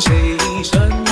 谁一生